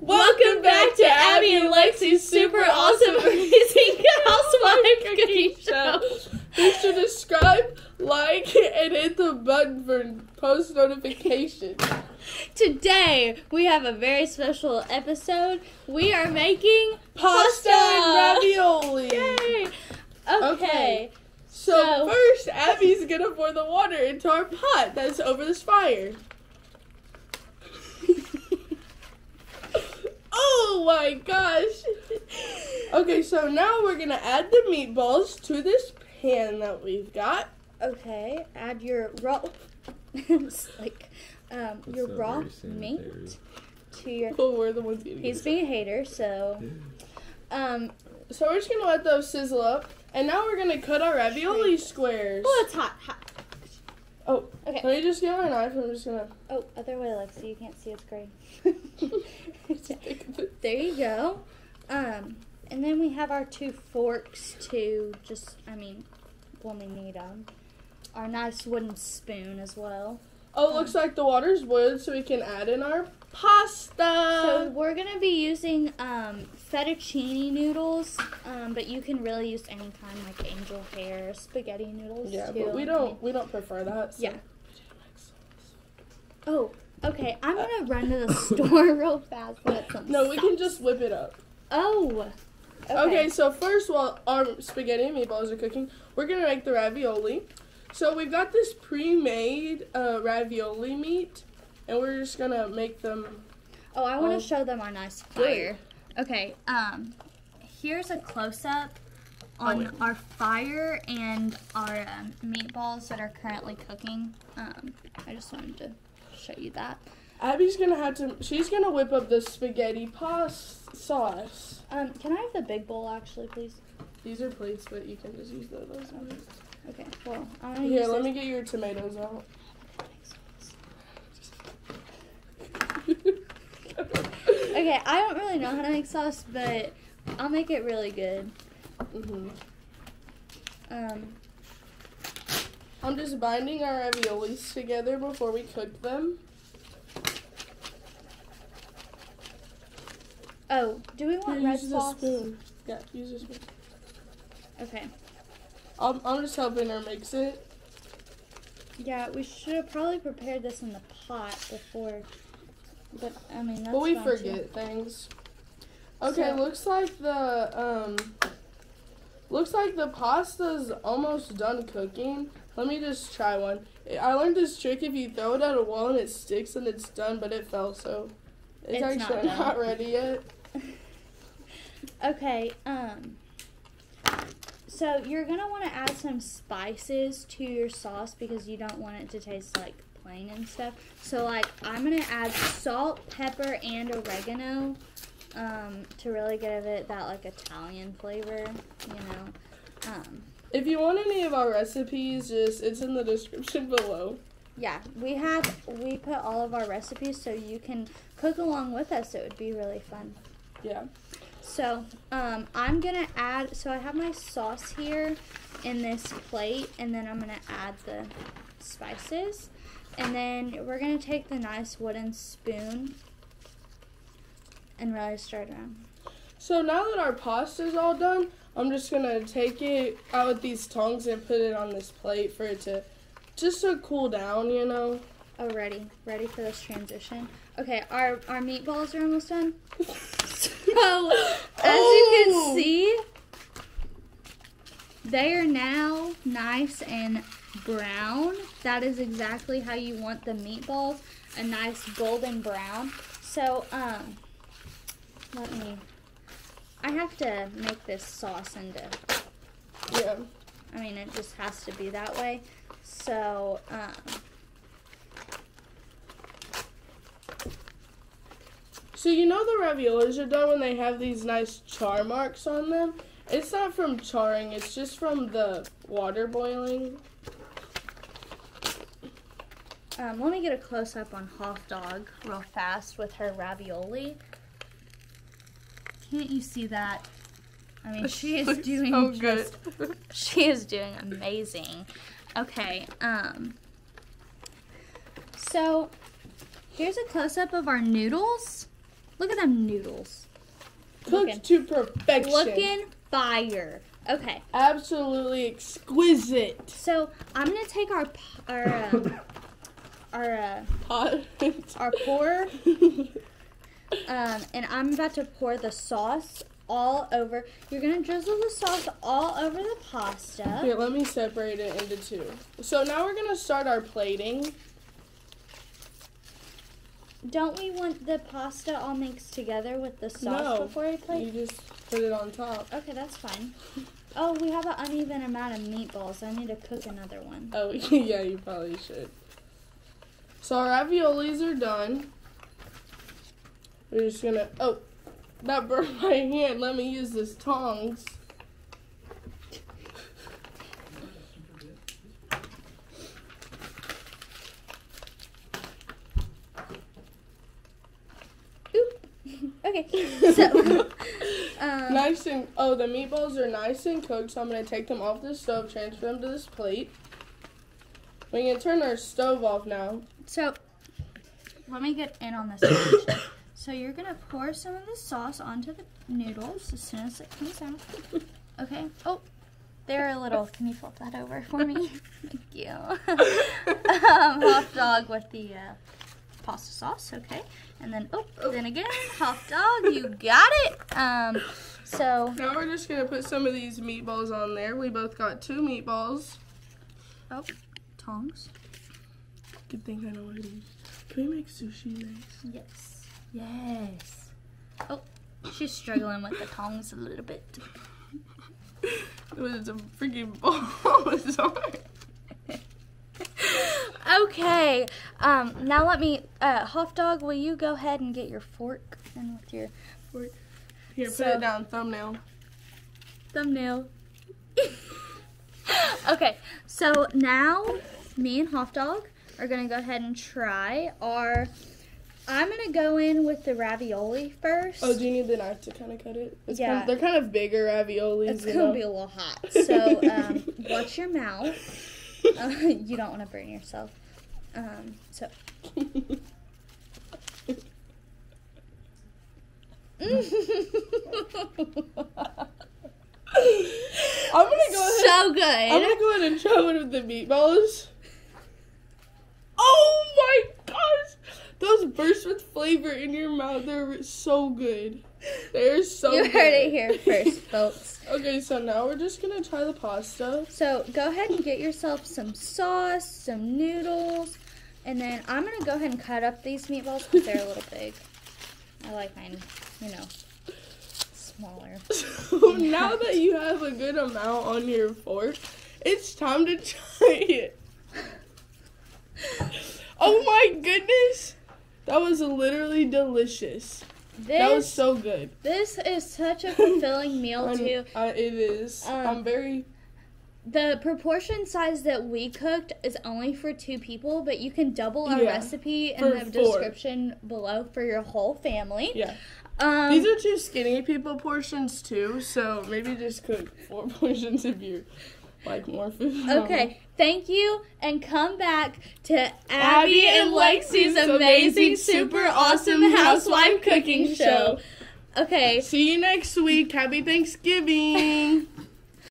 Welcome back to Abby and Lexi's super awesome amazing housewife cooking show. Sure to subscribe, like, and hit the button for post notifications. Today we have a very special episode. We are making Pasta and ravioli. Yay! Okay. Okay. So, So- first, Abby's gonna pour the water into our pot that's over this fire. Oh my gosh. Okay, so now we're gonna add the meatballs to this pan that we've got. Okay. Add your raw, like um, your so raw meat to your. Well, we're the ones eating He's it. being a hater, so um. So we're just gonna let those sizzle up, and now we're gonna cut our ravioli squares. Oh, it's hot. Hot. Oh, Okay. let me just get my knife. I'm just gonna. Oh, other way, Lexi. You can't see it's gray. Take a bit. there you go. Um, and then we have our two forks to just, I mean, when we need them. Our nice wooden spoon as well. Oh, it looks like the water's boiled, so we can add in our pasta. So we're gonna be using um, fettuccine noodles, um, but you can really use any kind like angel hair spaghetti noodles yeah, too. but we don't we don't prefer that. so- Yeah. Oh, okay. I'm gonna run to the store real fast and get some. No, we can just whip it up. Oh. Okay. so first, while our spaghetti and meatballs are cooking, we're gonna make the ravioli. So we've got this pre-made uh, ravioli meat, and we're just gonna make them. Oh, I want to Oh. show them our nice Good. fire. Okay, um, here's a close up on yeah. our fire and our um, meatballs that are currently cooking. Um, I just wanted to show you that. Abby's gonna have to. She's gonna whip up the spaghetti pasta sauce. Um, can I have the big bowl actually, please? These are plates, but you can just use those. Okay, well, I'm gonna Here, use let this. me get your tomatoes out. Okay, I don't really know how to make sauce, but I'll make it really good. hmm Um, I'm just binding our raviolis together before we cook them. oh, do we want red use sauce? spoon. Yeah, use this spoon. Okay. I'm, I'm just helping her mix it. Yeah, we should have probably prepared this in the pot before. But I mean, that's but we fine, too. forget things. Okay, So- looks like the um looks like the pasta's almost done cooking. Let me just try one. I learned this trick if you throw it at a wall and it sticks and it's done, but it fell so it's, It's actually done. not ready yet. Okay, um so you're gonna want to add some spices to your sauce because you don't want it to taste like plain and stuff. So like I'm gonna add salt, pepper, and oregano um, to really give it that like Italian flavor, you know. Um, If you want any of our recipes, just it's in the description below. yeah, we have we put all of our recipes so you can cook along with us. It would be really fun. Yeah. So, um, I'm gonna add. So I have my sauce here in this plate, and then I'm gonna add the spices, and then we're gonna take the nice wooden spoon and really stir it around. So now that our pasta's all done, I'm just gonna take it out with these tongs and put it on this plate for it to just to cool down, you know. Oh, ready, ready for this transition. Okay, our our meatballs are almost done. So, as you Oh. can see, they are now nice and brown. That is exactly how you want the meatballs, a nice golden brown. So, um, let me. I have to make this sauce into. Yeah. I mean, it just has to be that way. So, um, So you know the raviolis are done when they have these nice char marks on them. It's not from charring; it's just from the water boiling. Um, let me get a close up on Hoff Dog real fast with her ravioli. Can't you see that? I mean, she is doing so just, she is doing amazing. Okay, um, so here's a close up of our noodles. Look at them noodles? Cooked Looking. to perfection. Looking fire. Okay, Absolutely exquisite. so I'm gonna take our our um, our uh, Pot. our pour, um, and I'm about to pour the sauce all over. You're gonna drizzle the sauce all over the pasta. Here, let me separate it into two. So now we're gonna start our plating. Don't we want the pasta all mixed together with the sauce No. before we plate? You just put it on top. Okay, that's fine. Oh, we have an uneven amount of meatballs. I need to cook another one. Oh yeah, you probably should. So our raviolis are done. We're just gonna. Oh, that burned my hand. Let me use this tongs. Okay, so um, Nice and oh, the meatballs are nice and cooked. So I'm gonna take them off the stove, transfer them to this plate. We can turn our stove off now. so let me get in on this. so you're gonna pour some of the sauce onto the noodles as soon as it comes out. Okay. Oh, they're a little. Can you flip that over for me? Thank you. um, hot dog with the uh, pasta sauce. Okay, and then oh, then again, hot dog. You got it. Um, so Now we're just gonna put some of these meatballs on there. We both got two meatballs. oh, tongs. Good thing I know what it is. Can we make sushi next? Yes. Yes. Oh, she's struggling with the tongs a little bit. It was a freaking ball. Sorry. Okay. Um, now let me, uh, Hoff Dog, will you go ahead and get your fork and with your fork? Here, put So- it down. Thumbnail. thumbnail? okay. So now me and Hoff Dog are gonna go ahead and try our. I'm gonna go in with the ravioli first. Oh, do you need the knife to kind of cut it? It's Yeah. Kind of, they're kind of bigger raviolis. it's gonna know? be a little hot. So um, watch your mouth. Uh, you don't want to burn yourself. Um, so I'm gonna go ahead. so good. I'm gonna go ahead and try one of the meatballs. Oh my gosh! Those burst with flavor in your mouth. They're so good. They're so you good. heard it here first, folks. Okay, so now we're just gonna try the pasta. So go ahead and get yourself some sauce, some noodles, and then I'm gonna go ahead and cut up these meatballs because they're a little big. I like mine, you know, smaller. So now that you have a good amount on your fork, it's time to try it. Oh my goodness! That was literally delicious. That was so good. this is such a fulfilling meal I'm- too. I- it is. Um, I'm very. The proportion size that we cooked is only for two people, but you can double our Yeah, recipe in the four. description below for your whole family. Yeah. Um, These are two skinny people portions too, so maybe just cook four portions if you like more food. Okay, thank you, and come back to Abby and Lexi's amazing, super awesome housewife cooking show. Okay, See you next week. Happy Thanksgiving.